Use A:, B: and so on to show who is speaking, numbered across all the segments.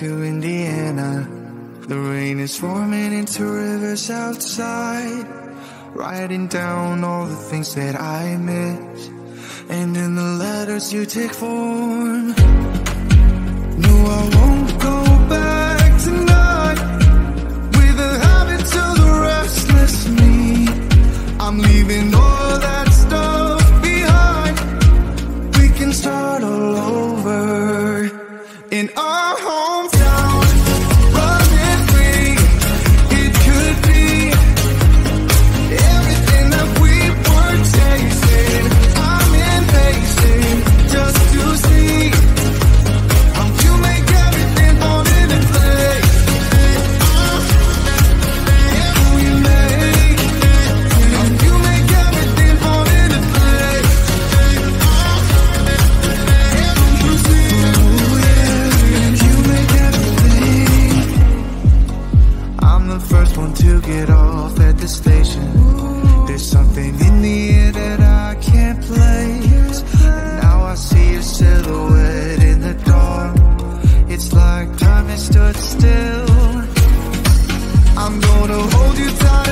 A: to Indiana. The rain is forming into rivers outside. Writing down all the things that I miss. And in the letters you take form. wanna hold you tight.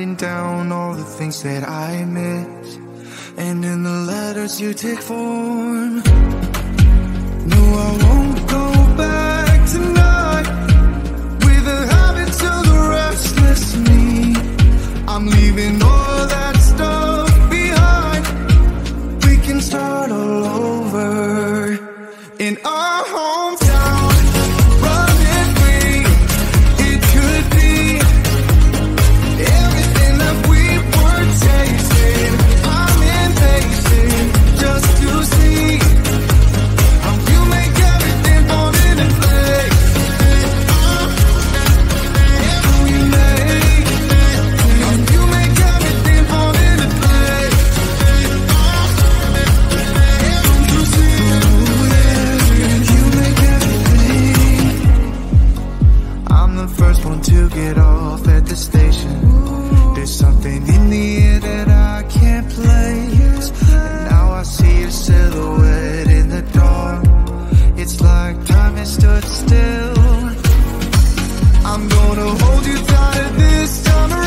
A: writing down all the things that I miss. And in the letters you take form. No, I won't. it stood still. I'm gonna hold you tighter this time. around